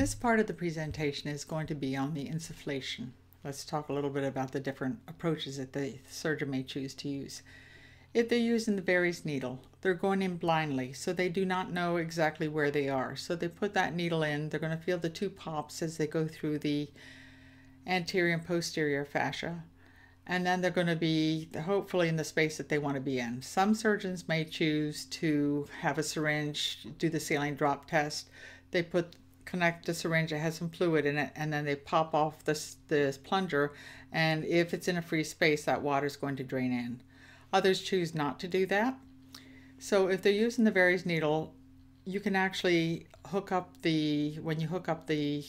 This part of the presentation is going to be on the insufflation. Let's talk a little bit about the different approaches that the surgeon may choose to use. If they're using the Veress needle, they're going in blindly, so they do not know exactly where they are. So they put that needle in, they're going to feel the two pops as they go through the anterior and posterior fascia. And then they're going to be hopefully in the space that they want to be in. Some surgeons may choose to have a syringe, do the saline drop test. They put connect the syringe, it has some fluid in it, and then they pop off this, this plunger. And if it's in a free space, that water is going to drain in. Others choose not to do that. So if they're using the Veress needle, you can actually hook up the, when you hook up the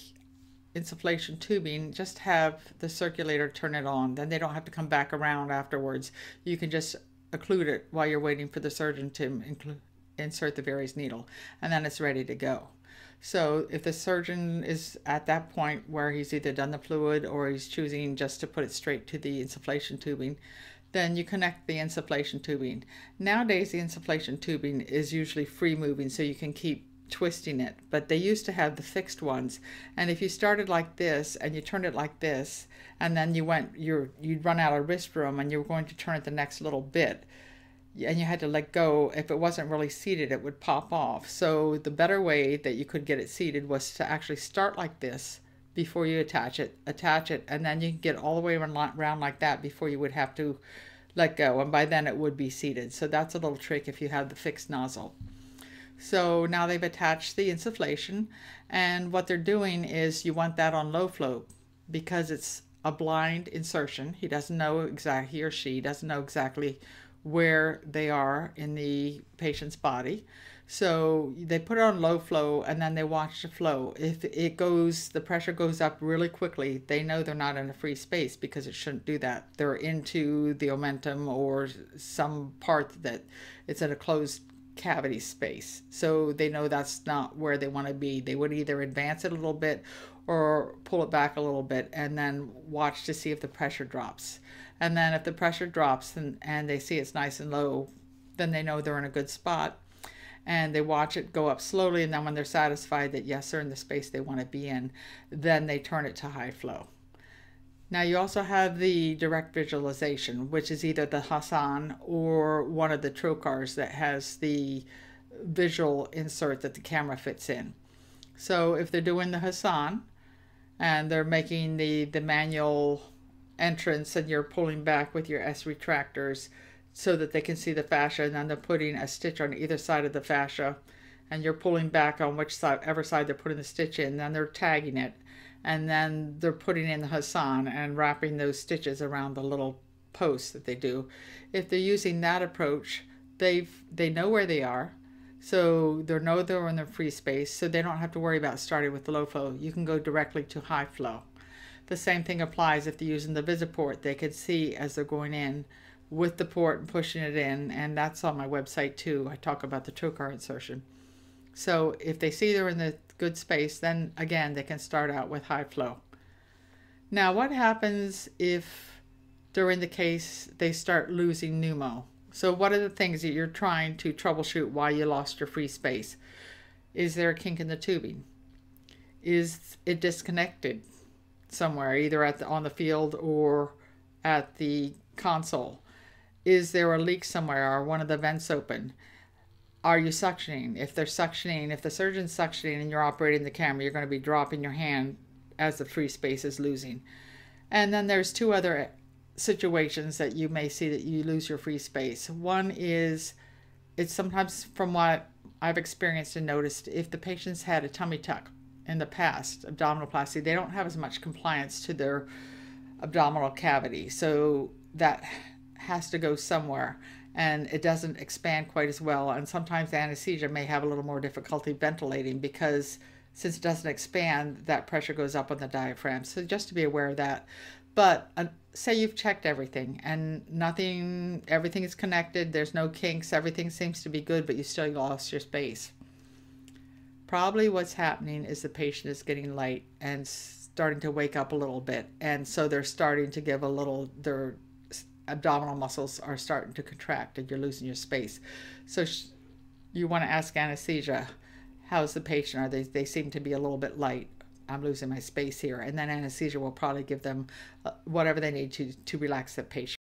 insufflation tubing, just have the circulator turn it on. Then they don't have to come back around afterwards. You can just occlude it while you're waiting for the surgeon to insert the Veress needle, and then it's ready to go. So if the surgeon is at that point where he's either done the fluid or he's choosing just to put it straight to the insufflation tubing, then you connect the insufflation tubing. Nowadays, the insufflation tubing is usually free moving, so you can keep twisting it, but they used to have the fixed ones. And if you started like this and you turned it like this, and then you went, you're, you'd run out of wrist room and you were going to turn it the next little bit, and you had to let go. If it wasn't really seated, it would pop off. So the better way that you could get it seated was to actually start like this before you attach it, attach it, and then you can get all the way around like that before you would have to let go. And by then it would be seated. So that's a little trick if you have the fixed nozzle. So now they've attached the insufflation and what they're doing is you want that on low flow because it's a blind insertion. He doesn't know exactly, he or she doesn't know exactly where they are in the patient's body. So they put it on low flow and then they watch the flow. If it goes, the pressure goes up really quickly, they know they're not in a free space because it shouldn't do that. They're into the omentum or some part that it's in a closed cavity space. So they know that's not where they want to be. They would either advance it a little bit or pull it back a little bit and then watch to see if the pressure drops. And then if the pressure drops and, and they see it's nice and low, then they know they're in a good spot. And they watch it go up slowly. And then when they're satisfied that yes, they're in the space they want to be in, then they turn it to high flow. Now you also have the direct visualization, which is either the Hasson or one of the trocars that has the visual insert that the camera fits in. So if they're doing the Hasson and they're making the, the manual entrance and you're pulling back with your S retractors so that they can see the fascia and then they're putting a stitch on either side of the fascia and you're pulling back on which side, ever side they're putting the stitch in, then they're tagging it and then they're putting in the Hasson and wrapping those stitches around the little posts that they do. If they're using that approach, they've they know where they are, so they know they're in their free space, so they don't have to worry about starting with low flow. You can go directly to high flow. The same thing applies if they're using the VisiPort. They can see as they're going in with the port and pushing it in, and that's on my website too. I talk about the trocar insertion. So if they see they're in the good space, then again, they can start out with high flow. Now, what happens if during the case they start losing pneumo? So what are the things that you're trying to troubleshoot why you lost your free space? Is there a kink in the tubing? Is it disconnected somewhere, either at the, on the field or at the console? Is there a leak somewhere? Are one of the vents open? are you suctioning? If they're suctioning, if the surgeon's suctioning and you're operating the camera, you're going to be dropping your hand as the free space is losing. And then there's two other situations that you may see that you lose your free space. One is it's sometimes from what I've experienced and noticed if the patient's had a tummy tuck in the past, abdominoplasty, they don't have as much compliance to their abdominal cavity. So that has to go somewhere and it doesn't expand quite as well. And sometimes anesthesia may have a little more difficulty ventilating because since it doesn't expand, that pressure goes up on the diaphragm. So just to be aware of that. But uh, say you've checked everything and nothing, everything is connected, there's no kinks, everything seems to be good, but you still lost your space. Probably what's happening is the patient is getting light and starting to wake up a little bit. And so they're starting to give a little, they're abdominal muscles are starting to contract and you're losing your space. So you want to ask anesthesia, how's the patient? Are they, they seem to be a little bit light. I'm losing my space here. And then anesthesia will probably give them uh, whatever they need to, to relax the patient.